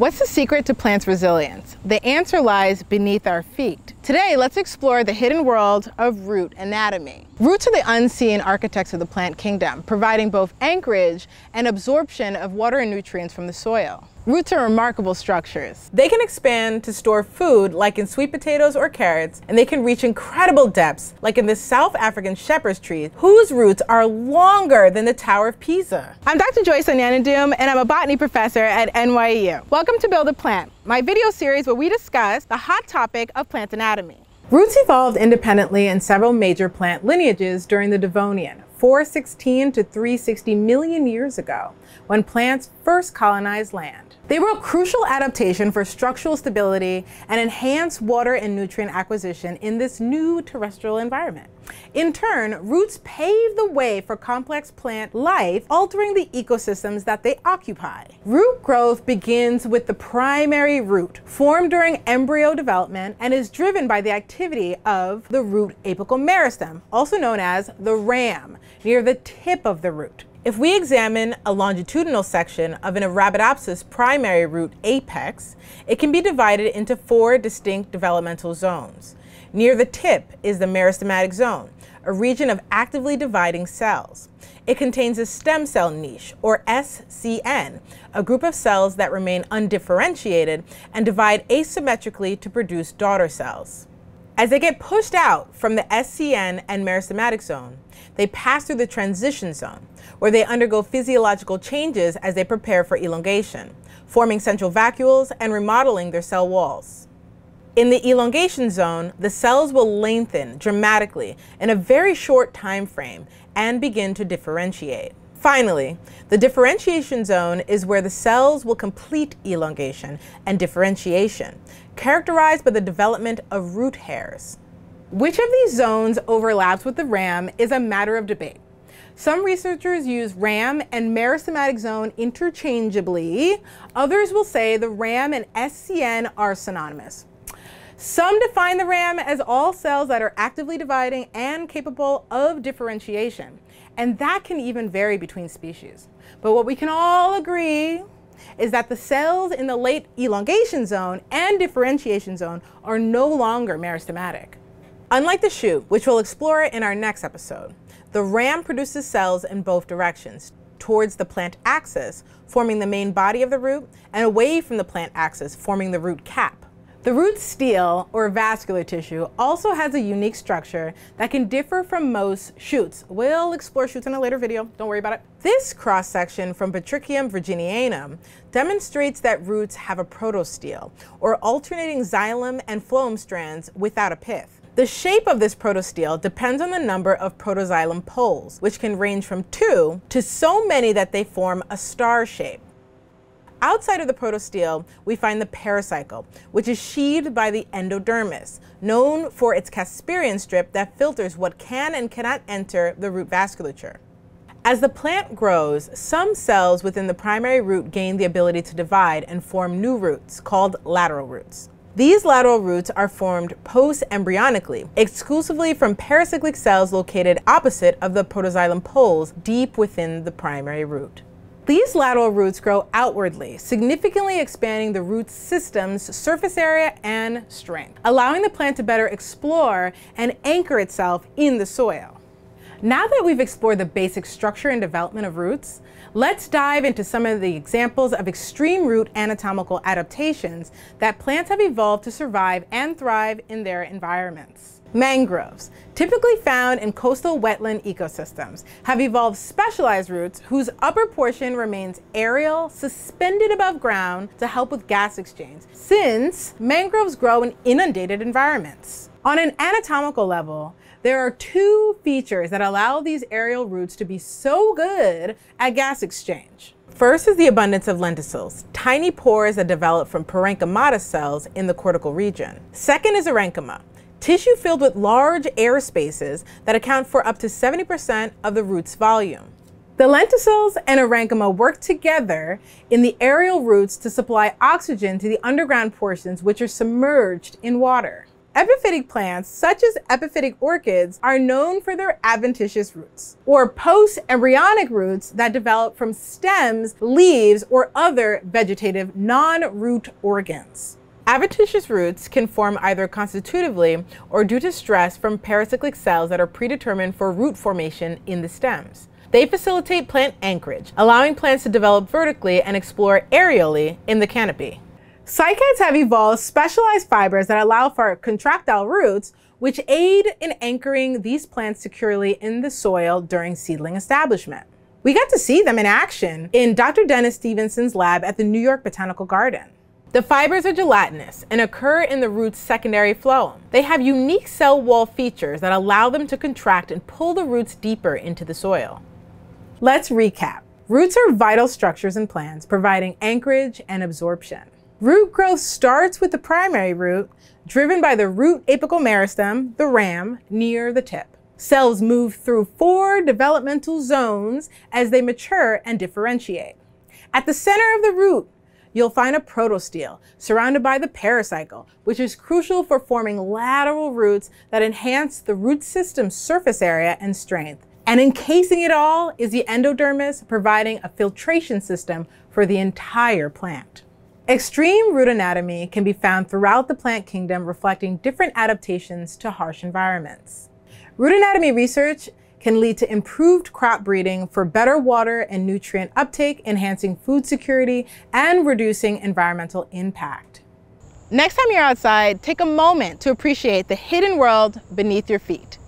What's the secret to plants' resilience? The answer lies beneath our feet. Today, let's explore the hidden world of root anatomy. Roots are the unseen architects of the plant kingdom, providing both anchorage and absorption of water and nutrients from the soil. Roots are remarkable structures. They can expand to store food like in sweet potatoes or carrots, and they can reach incredible depths like in the South African shepherd's tree, whose roots are longer than the Tower of Pisa. I'm Dr. Joyce Onyenedum, and I'm a botany professor at NYU. Welcome to Build a Plant, my video series where we discuss the hot topic of plant anatomy. Roots evolved independently in several major plant lineages during the Devonian, 416 to 360 million years ago, when plants first colonized land. They were a crucial adaptation for structural stability and enhanced water and nutrient acquisition in this new terrestrial environment. In turn, roots paved the way for complex plant life, altering the ecosystems that they occupy. Root growth begins with the primary root, formed during embryo development and is driven by the activity of the root apical meristem, also known as the ram, near the tip of the root. If we examine a longitudinal section of an Arabidopsis primary root apex, it can be divided into four distinct developmental zones. Near the tip is the meristematic zone, a region of actively dividing cells. It contains a stem cell niche, or SCN, a group of cells that remain undifferentiated and divide asymmetrically to produce daughter cells. As they get pushed out from the SCN and meristematic zone, they pass through the transition zone, where they undergo physiological changes as they prepare for elongation, forming central vacuoles and remodeling their cell walls. In the elongation zone, the cells will lengthen dramatically in a very short time frame and begin to differentiate. Finally, the differentiation zone is where the cells will complete elongation and differentiation, characterized by the development of root hairs. Which of these zones overlaps with the RAM is a matter of debate. Some researchers use RAM and meristematic zone interchangeably. Others will say the RAM and SCN are synonymous. Some define the RAM as all cells that are actively dividing and capable of differentiation and that can even vary between species. But what we can all agree is that the cells in the late elongation zone and differentiation zone are no longer meristematic. Unlike the shoot, which we'll explore in our next episode, the ram produces cells in both directions, towards the plant axis, forming the main body of the root, and away from the plant axis, forming the root cap. The root stele, or vascular tissue, also has a unique structure that can differ from most shoots. We'll explore shoots in a later video, don't worry about it. This cross-section from Botrychium virginianum demonstrates that roots have a protostele, or alternating xylem and phloem strands without a pith. The shape of this protostele depends on the number of protoxylem poles, which can range from two to so many that they form a star shape. Outside of the protostele, we find the pericycle, which is sheathed by the endodermis, known for its Casparian strip that filters what can and cannot enter the root vasculature. As the plant grows, some cells within the primary root gain the ability to divide and form new roots, called lateral roots. These lateral roots are formed post-embryonically, exclusively from pericyclic cells located opposite of the protoxylem poles deep within the primary root. These lateral roots grow outwardly, significantly expanding the root system's surface area and strength, allowing the plant to better explore and anchor itself in the soil. Now that we've explored the basic structure and development of roots, let's dive into some of the examples of extreme root anatomical adaptations that plants have evolved to survive and thrive in their environments. Mangroves, typically found in coastal wetland ecosystems, have evolved specialized roots whose upper portion remains aerial, suspended above ground to help with gas exchange, since mangroves grow in inundated environments. On an anatomical level, there are two features that allow these aerial roots to be so good at gas exchange. First is the abundance of lenticels, tiny pores that develop from parenchymatous cells in the cortical region. Second is aerenchyma, Tissue filled with large air spaces that account for up to 70% of the root's volume. The lenticels and aerenchyma work together in the aerial roots to supply oxygen to the underground portions which are submerged in water. Epiphytic plants, such as epiphytic orchids, are known for their adventitious roots, or post-embryonic roots that develop from stems, leaves, or other vegetative non-root organs. Adventitious roots can form either constitutively or due to stress from pericyclic cells that are predetermined for root formation in the stems. They facilitate plant anchorage, allowing plants to develop vertically and explore aerially in the canopy. Cycads have evolved specialized fibers that allow for contractile roots, which aid in anchoring these plants securely in the soil during seedling establishment. We got to see them in action in Dr. Dennis Stevenson's lab at the New York Botanical Garden. The fibers are gelatinous and occur in the root's secondary phloem. They have unique cell wall features that allow them to contract and pull the roots deeper into the soil. Let's recap. Roots are vital structures in plants, providing anchorage and absorption. Root growth starts with the primary root, driven by the root apical meristem, the ram, near the tip. Cells move through four developmental zones as they mature and differentiate. At the center of the root, you'll find a protostele surrounded by the pericycle, which is crucial for forming lateral roots that enhance the root system's surface area and strength. And encasing it all is the endodermis, providing a filtration system for the entire plant. Extreme root anatomy can be found throughout the plant kingdom, reflecting different adaptations to harsh environments. Root anatomy research can lead to improved crop breeding for better water and nutrient uptake, enhancing food security and reducing environmental impact. Next time you're outside, take a moment to appreciate the hidden world beneath your feet.